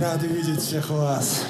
Рады видеть всех вас.